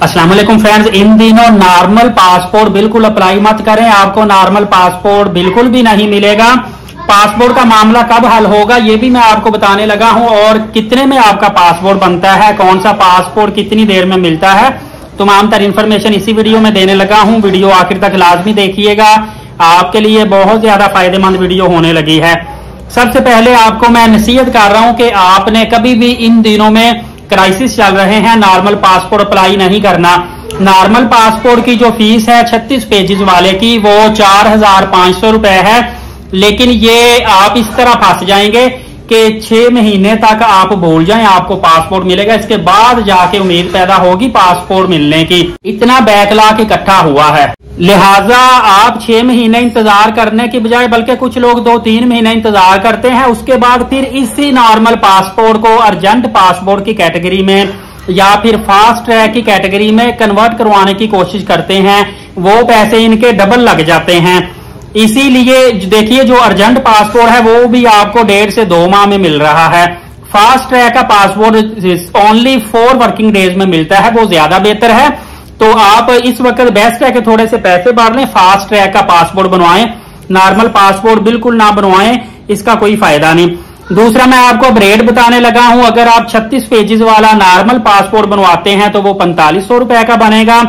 वालेकुम फ्रेंड्स इन दिनों normal passport बिल्कुल अप्लाई मत करें। आपको नॉर्मल पासपोर्ट बिल्कुल भी नहीं मिलेगा। पासपोर्ट का मामला कब हल होगा, ये भी मैं आपको बताने लगा हूँ। और कितने में आपका पासपोर्ट बनता है? कौन सा पासपोर्ट कितनी देर में मिलता है? तमाम तर इन्फॉर्मेशन इसी वीडियो में देने लगा हूँ। वीडियो आखिर तक लाजमी देखिएगा। आपके लिए बहुत ज़्यादा फ़ायदेमंद वीडियो होने लगी है। सबसे पहले आपको मैं नसीहत कर रहा हूँ कि आपने कभी भी इन दिनों में क्राइसिस चल रहे हैं नॉर्मल पासपोर्ट अप्लाई नहीं करना। नॉर्मल पासपोर्ट की जो फ़ीस है 36 पेजेस वाले की, वो चार हज़ार पाँच सौ रुपए है। लेकिन ये आप इस तरह फंस जाएँगे कि छह महीने तक आप भूल जाएँ, आपको पासपोर्ट मिलेगा। इसके बाद जाके उम्मीद पैदा होगी पासपोर्ट मिलने की। इतना बैकलॉग इकट्ठा हुआ है। लिहाजा आप छह महीने इंतज़ार करने की बजाय, बल्कि कुछ लोग दो तीन महीने इंतज़ार करते हैं, उसके बाद फिर इसी नॉर्मल पासपोर्ट को अर्जेंट पासपोर्ट की कैटेगरी में या फिर फास्ट ट्रैक की कैटेगरी में कन्वर्ट करवाने की कोशिश करते हैं। वो पैसे इनके डबल लग जाते हैं। इसीलिए देखिए, जो अर्जेंट पासपोर्ट है, वो भी आपको डेढ़ से दो माह में मिल रहा है। फास्ट ट्रैक का passport only four working days में मिलता है, वो ज़्यादा बेहतर है। तो आप इस वक्त बेस्ट है कि थोड़े से पैसे बाढ़ लें फास्ट ट्रैक का पासपोर्ट बनवाएँ नॉर्मल पासपोर्ट बिल्कुल ना बनवाएँ इसका कोई फ़ायदा नहीं। दूसरा मैं आपको अब रेट बताने लगा हूँ अगर आप 36 पेजेस वाला नॉर्मल पासपोर्ट बनवाते हैं तो वो पैंतालीस सौ रुपए का बनेगा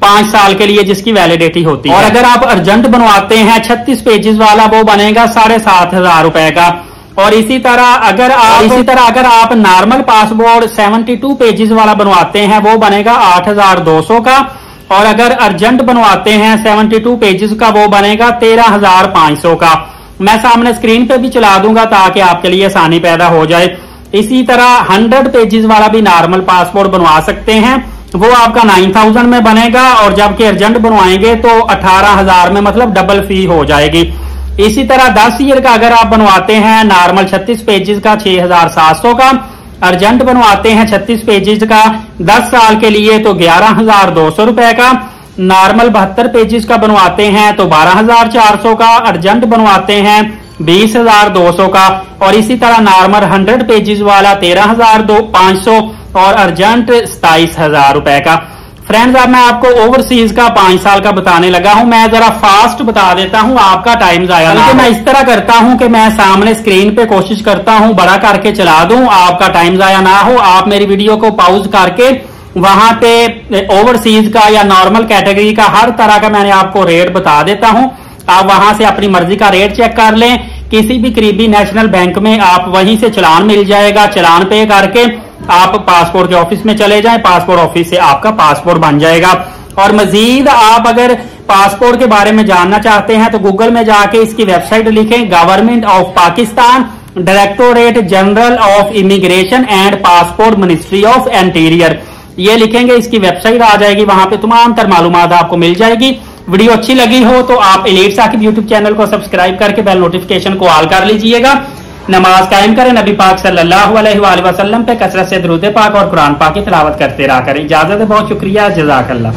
पाँच साल के लिए जिसकी वैलिडिटी होती है। और अगर आप अर्जेंट बनवाते हैं 36 पेजेस वाला वो बनेगा साढ़े सात हज़ार रुपए का। और इसी तरह अगर आप इसी तरह अगर आप नॉर्मल पासपोर्ट 72 पेजेस वाला बनवाते हैं वो बनेगा 8,200 का। और अगर अर्जेंट बनवाते हैं 72 पेजेस का वो बनेगा 13,500 का। मैं सामने स्क्रीन पे भी चला दूँगा ताकि आपके लिए आसानी पैदा हो जाए। इसी तरह 100 पेजेस वाला भी नॉर्मल पासपोर्ट बनवा सकते हैं। वो आपका 9000 में बनेगा और जबकि अर्जेंट बनवाएँगे तो 18000 में मतलब डबल फ़ी हो जाएगी। इसी तरह 10 ईयर का अगर आप बनवाते हैं नॉर्मल 36 पेजेस का 6700 का अर्जेंट बनवाते हैं 36 पेजेस का 10 साल के लिए तो 11200 रुपए का नॉर्मल बहत्तर पेजेस का बनवाते हैं तो 12400 का अर्जेंट बनवाते हैं 20200 का, और इसी तरह नॉर्मल 100 पेजेस वाला 13500 और अर्जेंट सताइस हज़ार रुपए का। फ्रेंड्स अब मैं आपको ओवरसीज का पाँच साल का बताने लगा हूँ। मैं जरा फास्ट बता देता हूँ आपका टाइम जाया ना मैं इस तरह करता हूँ कि मैं सामने स्क्रीन पे कोशिश करता हूँ बड़ा करके चला दूँ आपका टाइम जाया ना हो। आप मेरी वीडियो को पॉज करके वहाँ पे ओवरसीज का या नॉर्मल कैटेगरी का हर तरह का मैंने आपको रेट बता देता हूँ। आप वहाँ से अपनी मर्ज़ी का रेट चेक कर लें। किसी भी करीबी नेशनल बैंक में आप वहीं से चलान मिल जाएगा चलान पे करके आप पासपोर्ट के ऑफ़िस में चले जाएँ, पासपोर्ट ऑफ़िस से आपका पासपोर्ट बन जाएगा। और मजीद आप अगर पासपोर्ट के बारे में जानना चाहते हैं तो गूगल में जाके इसकी वेबसाइट लिखें government of Pakistan directorate general of immigration and passport ministry of interior ये लिखेंगे, इसकी वेबसाइट आ जाएगी, वहाँ पे तमाम तर मालूम आपको मिल जाएगी। वीडियो अच्छी लगी हो तो आप एलिट साकिब यूट्यूब चैनल को सब्सक्राइब करके बेल नोटिफिकेशन को ऑल कर लीजिएगा। नमाज़ कायम करें, नबी पाक वसल्लम पे कसरत से दरूद पाक और कुरान पाक की तलावत करते रहा करें। इजाज़त है, बहुत शुक्रिया जजाकल्ला